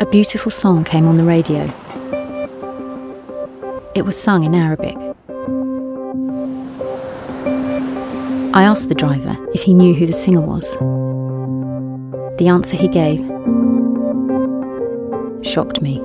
A beautiful song came on the radio. It was sung in Arabic. I asked the driver if he knew who the singer was. The answer he gave shocked me.